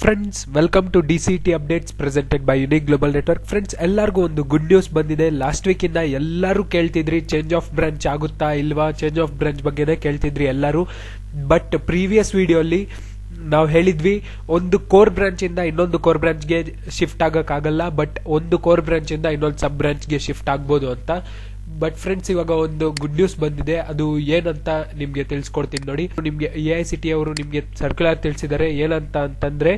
Friends welcome to D C T updates presented by unique global network friends ಎಲ್ಲರಿಗೂ ಒಂದು good news ಬಂದಿದೆ. Last ವೀಕಿಂದ ಎಲ್ಲರೂ ಕೇಳ್ತಿದ್ರಿ ಚೇಂಜ್ ಆಫ್ ಬ್ರಾಂಚ್ ಆಗುತ್ತಾ ಇಲ್ವಾ? ಚೇಂಜ್ ಆಫ್ ಬ್ರಾಂಚ್ ಬಗ್ಗೆನೇ ಕೇಳ್ತಿದ್ರಿ ಎಲ್ಲರೂ. ಬಟ್ ಪ್ರೀವಿಯಸ್ ವಿಡಿಯೋಲಿ ನಾವು ಹೇಳಿದ್ವಿ, ಒಂದು ಕೋರ್ ಬ್ರಾಂಚ್ ಇಂದ ಇನ್ನೊಂದು ಕೋರ್ ಬ್ರಾಂಚ್ಗೆ ಶಿಫ್ಟ್ ಆಗೋಕ್ಕಾಗಲ್ಲ ಬಟ್ ಒಂದು ಕೋರ್ ಬ್ರಾಂಚ್ ಇಂದ ಇನ್ನೊಂದು ಸಬ್ ಬ್ರಾಂಚ್ಗೆ ಶಿಫ್ಟ್ ಆಗ್ಬೋದು ಅಂತ. ಬಟ್ ಫ್ರೆಂಡ್ಸ್ ಇವಾಗ ಒಂದು ಗುಡ್ ನ್ಯೂಸ್ ಬಂದಿದೆ. ಅದು ಏನಂತ ನಿಮ್ಗೆ ತಿಳಿಸ್ಕೊಡ್ತೀನಿ ನೋಡಿ. ನಿಮ್ಗೆ ಎ ಐ ಸಿ ಟಿ ಅವರು ನಿಮ್ಗೆ ಸರ್ಕ್ಯುಲರ್ ತಿಳಿಸಿದ್ದಾರೆ. ಏನಂತ ಅಂತಂದ್ರೆ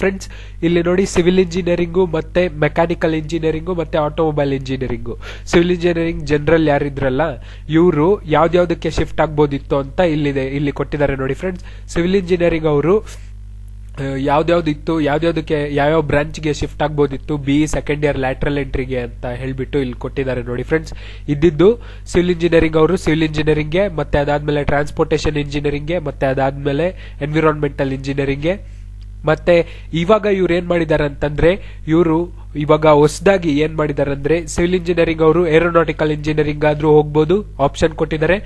ಫ್ರೆಂಡ್ಸ್ ಇಲ್ಲಿ ನೋಡಿ ಸಿವಿಲ್ ಇಂಜಿನಿಯರಿಂಗು ಮತ್ತೆ ಮೆಕ್ಯಾನಿಕಲ್ ಇಂಜಿನಿಯರಿಂಗು ಮತ್ತೆ automobile engineering civil engineering general ಯಾರಿದ್ರಲ್ಲ ಇವರು ಯಾವ್ದ್ಯಾವ್ದಕ್ಕೆ ಶಿಫ್ಟ್ ಆಗ್ಬೋದಿತ್ತು ಅಂತ ಇಲ್ಲಿದೆ, ಇಲ್ಲಿ ಕೊಟ್ಟಿದ್ದಾರೆ ನೋಡಿ ಫ್ರೆಂಡ್ಸ್ ಸಿವಿಲ್ ಇಂಜಿನಿಯರಿಂಗ್ ಅವರು ಯಾವ್ದ್ಯಾವ್ದು ಇತ್ತು ಯಾವ್ದ್ಯಾವ್ದಕ್ಕೆ, ಯಾವ್ಯಾವ ಬ್ರಾಂಚ್ಗೆ ಶಿಫ್ಟ್ ಆಗ್ಬೋದಿತ್ತು, ಬಿ ಸೆಕೆಂಡ್ ಇಯರ್ ಲ್ಯಾಟ್ರಲ್ ಎಂಟ್ರಿಗೆ ಅಂತ ಹೇಳ್ಬಿಟ್ಟು ಇಲ್ಲಿ ಕೊಟ್ಟಿದ್ದಾರೆ ನೋಡಿ ಫ್ರೆಂಡ್ಸ್ ಇದ್ದಿದ್ದು ಸಿವಿಲ್ ಇಂಜಿನಿಯರಿಂಗ್ ಅವರು ಸಿವಿಲ್ ಇಂಜಿನಿಯರಿಂಗ್ಗೆ ಮತ್ತೆ ಅದಾದ್ಮೇಲೆ ಟ್ರಾನ್ಸ್ಪೋರ್ಟೇಷನ್ ಇಂಜಿನಿಯರಿಂಗ್ಗೆ ಮತ್ತೆ ಅದಾದ್ಮೇಲೆ ಎನ್ವಿರಾನ್ಮೆಂಟಲ್ ಇಂಜಿನಿಯರಿಂಗ್ಗೆ ಮತ್ತೆ ಇವಾಗ ಇವ್ರು ಏನ್ ಮಾಡಿದ್ದಾರೆ ಅಂತಂದ್ರೆ ಇವರು ಇವಾಗ ಹೊಸದಾಗಿ ಏನ್ ಮಾಡಿದ್ದಾರೆ ಅಂದ್ರೆ ಸಿವಿಲ್ ಇಂಜಿನಿಯರಿಂಗ್ ಅವರು ಏರೋನಾಟಿಕಲ್ ಇಂಜಿನಿಯರಿಂಗ್ ಆದ್ರೂ ಹೋಗ್ಬೋದು ಆಪ್ಷನ್ ಕೊಟ್ಟಿದ್ದಾರೆ.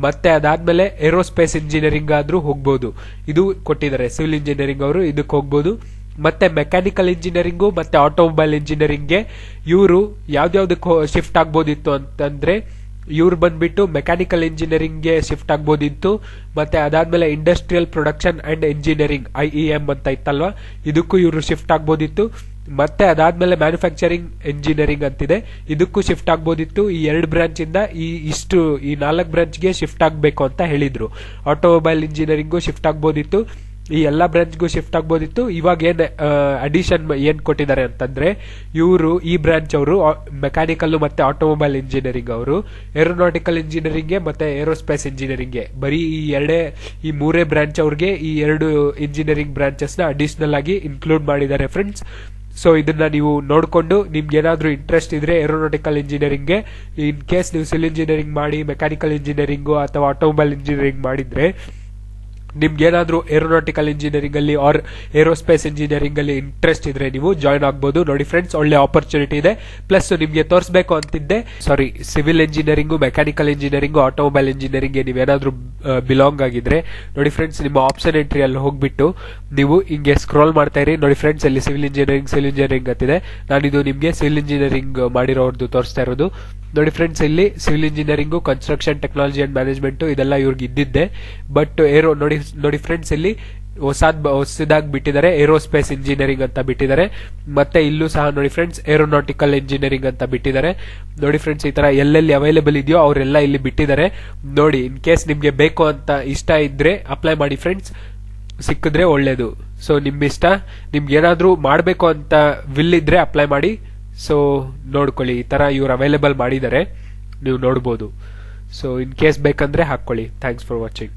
ಮತ್ತೆ ಅದಾದ್ಮೇಲೆ ಏರೋಸ್ಪೇಸ್ ಇಂಜಿನಿಯರಿಂಗ್ ಆದ್ರೂ ಹೋಗ್ಬೋದು. ಇದು ಕೊಟ್ಟಿದ್ದಾರೆ ಸಿವಿಲ್ ಇಂಜಿನಿಯರಿಂಗ್ ಅವರು ಇದಕ್ಕೆ ಹೋಗ್ಬೋದು. ಮತ್ತೆ ಮೆಕ್ಯಾನಿಕಲ್ ಇಂಜಿನಿಯರಿಂಗು ಮತ್ತೆ ಆಟೋಮೊಬೈಲ್ ಇಂಜಿನಿಯರಿಂಗ್ಗೆ ಇವರು ಯಾವ್ದಾವ್ದಕ್ಕೆ ಶಿಫ್ಟ್ ಆಗ್ಬೋದಿತ್ತು ಅಂತಂದ್ರೆ ಇವ್ರು ಬಂದ್ಬಿಟ್ಟು ಮೆಕ್ಯಾನಿಕಲ್ ಇಂಜಿನಿಯರಿಂಗ್ಗೆ ಶಿಫ್ಟ್ ಆಗ್ಬೋದಿತ್ತು, ಮತ್ತೆ ಅದಾದ್ಮೇಲೆ industrial production and engineering I E M ಅಂತ ಇತ್ತಲ್ವಾ? ಇದಕ್ಕೂ ಇವರು ಶಿಫ್ಟ್ ಆಗ್ಬೋದಿತ್ತು. ಮತ್ತೆ ಅದಾದ್ಮೇಲೆ ಮ್ಯಾನುಫ್ಯಾಕ್ಚರಿಂಗ್ ಇಂಜಿನಿಯರಿಂಗ್ ಅಂತಿದೆ. ಇದಕ್ಕೂ ಶಿಫ್ಟ್ ಆಗ್ಬೋದಿತ್ತು. ಈ ಎರಡು ಬ್ರಾಂಚ್ ಇಂದ ಈ ಇಷ್ಟು, ಈ ನಾಲ್ಕು ಬ್ರಾಂಚ್ಗೆ ಶಿಫ್ಟ್ ಆಗಬೇಕು ಅಂತ ಹೇಳಿದ್ರು. ಆಟೋಮೊಬೈಲ್ ಇಂಜಿನಿಯರಿಂಗು ಶಿಫ್ಟ್ ಆಗ್ಬೋದಿತ್ತು. ಈ ಎಲ್ಲ ಬ್ರಾಂಚ್ಗೂ ಶಿಫ್ಟ್ ಆಗ್ಬೋದಿತ್ತು. ಇವಾಗ ಏನ್ ಅಡಿಷನ್ ಏನ್ ಕೊಟ್ಟಿದ್ದಾರೆ ಅಂತಂದ್ರೆ, ಇವರು, ಈ ಬ್ರಾಂಚ್ ಅವರು ಮೆಕ್ಯಾನಿಕಲ್ ಮತ್ತೆ ಆಟೋಮೊಬೈಲ್ ಇಂಜಿನಿಯರಿಂಗ್ ಅವರು. ಏರೋನಾಟಿಕಲ್ ಇಂಜಿನಿಯರಿಂಗ್ಗೆ ಮತ್ತೆ ಏರೋಸ್ಪೇಸ್ ಇಂಜಿನಿಯರಿಂಗ್ಗೆ ಬರೀ ಈ ಎರಡೇ, ಈ ಮೂರೇ ಬ್ರಾಂಚ್ ಅವ್ರಿಗೆ ಈ ಎರಡು ಇಂಜಿನಿಯರಿಂಗ್ ಬ್ರಾಂಚಸ್ನ ಅಡಿಷನಲ್ ಆಗಿ ಇನ್ಕ್ಲೂಡ್ ಮಾಡಿದ್ದಾರೆ ಫ್ರೆಂಡ್ಸ್ ಸೊ ಇದನ್ನ ನೀವು ನೋಡಿಕೊಂಡು, ನಿಮ್ಗೆ ಏನಾದರೂ ಇಂಟ್ರೆಸ್ಟ್ ಇದ್ರೆ ಏರೋನಾಟಿಕಲ್ ಇಂಜಿನಿಯರಿಂಗ್ಗೆ ಇನ್ ಕೇಸ್ ನೀವು ಸಿವಿಲ್ ಇಂಜಿನಿಯರಿಂಗ್ ಮಾಡಿ ಮೆಕ್ಯಾನಿಕಲ್ ಇಂಜಿನಿಯರಿಂಗು ಅಥವಾ ಆಟೋಮೊಬೈಲ್ ಇಂಜಿನಿಯರಿಂಗ್ ಮಾಡಿದ್ರೆ ನಿಮ್ಗೆ ಏನಾದರೂ ಏರೋನಾಟಿಕಲ್ ಇಂಜಿನಿಯರಿಂಗ್ ಅಲ್ಲಿ ಆರ್ ಏರೋಸ್ಪೇಸ್ ಇಂಜಿನಿಯರಿಂಗ್ ಅಲ್ಲಿ ಇಂಟ್ರೆಸ್ಟ್ ಇದ್ರೆ ನೀವು ಜಾಯ್ನ್ ಆಗ್ಬೋದು. ನೋಡಿ ಫ್ರೆಂಡ್ಸ್ ಒಳ್ಳೆ ಆಪರ್ಚುನಿಟಿ ಇದೆ. ಪ್ಲಸ್ ನಿಮ್ಗೆ ತೋರಿಸಬೇಕು ಅಂತಿದ್ದೆ. Sorry civil engineering mechanical engineering automobile engineering ನೀವೇನಾದರೂ ಬಿಲಾಂಗ್ ಆಗಿದ್ರೆ, ನೋಡಿ ಫ್ರೆಂಡ್ಸ್ ನಿಮ್ಮ ಆಪ್ಷನ್ ಎಂಟ್ರಿ ಅಲ್ಲಿ ಹೋಗ್ಬಿಟ್ಟು ನೀವು ಹಿಂಗೆ ಸ್ಕ್ರೋಲ್ ಮಾಡ್ತಾ ಇರಿ. ನೋಡಿ ಫ್ರೆಂಡ್ಸ್ ಅಲ್ಲಿ ಸಿವಿಲ್ ಇಂಜಿನಿಯರಿಂಗ್ ಸಿವಿಲ್ ಇಂಜಿನಿಯರಿಂಗ್ ಅಂತಿದೆ. ನಾನಿದು ನಿಮಗೆ ಸಿವಿಲ್ ಇಂಜಿನಿಯರಿಂಗ್ ಮಾಡಿರೋರ್ದು ತೋರಿಸ್ತಾ ಇರೋದು. ನೋಡಿ ಫ್ರೆಂಡ್ಸ್ ಇಲ್ಲಿ civil engineering construction technology and management ಇದೆಲ್ಲ ಇವ್ರಿಗೆ ಇದ್ದಿದ್ದೆ. ಬಟ್ ಏರೋ ನೋಡಿ ನೋಡಿ ಫ್ರೆಂಡ್ಸ್ ಇಲ್ಲಿ ಹೊಸದ್ ಹೊಸದಾಗಿ ಬಿಟ್ಟಿದ್ದಾರೆ. ಏರೋಸ್ಪೇಸ್ ಇಂಜಿನಿಯರಿಂಗ್ ಅಂತ ಬಿಟ್ಟಿದ್ದಾರೆ. ಮತ್ತೆ ಇಲ್ಲೂ ಸಹ ನೋಡಿ ಫ್ರೆಂಡ್ಸ್ ಏರೋನಾಟಿಕಲ್ ಇಂಜಿನಿಯರಿಂಗ್ ಅಂತ ಬಿಟ್ಟಿದ್ದಾರೆ. ನೋಡಿ ಫ್ರೆಂಡ್ಸ್ ಈ ತರ ಎಲ್ಲೆಲ್ಲಿ ಅವೈಲೇಬಲ್ ಇದೆಯೋ ಅವರೆಲ್ಲ ಇಲ್ಲಿ ಬಿಟ್ಟಿದ್ದಾರೆ. ನೋಡಿ ಇನ್ ಕೇಸ್ ನಿಮ್ಗೆ ಬೇಕು ಅಂತ ಇಷ್ಟ ಇದ್ರೆ ಅಪ್ಲೈ ಮಾಡಿ ಫ್ರೆಂಡ್ಸ್ ಸಿಕ್ಕಿದ್ರೆ ಒಳ್ಳೇದು. ಸೊ ನಿಮ್ಮಿಷ್ಟ. ಇಷ್ಟ ನಿಮ್ಗೆ ಏನಾದ್ರೂ ಮಾಡಬೇಕು ಅಂತ ವಿಲ್ ಇದ್ರೆ ಅಪ್ಲೈ ಮಾಡಿ. ಸೊ ನೋಡ್ಕೊಳ್ಳಿ. ಈ ತರ ಇವ್ರು ಅವೈಲೇಬಲ್ ಮಾಡಿದ್ದಾರೆ ನೀವು ನೋಡ್ಬೋದು. ಸೊ ಇನ್ ಕೇಸ್ ಬೇಕಂದ್ರೆ ಹಾಕೊಳ್ಳಿ ಥ್ಯಾಂಕ್ಸ್ ಫಾರ್ ವಾಚಿಂಗ್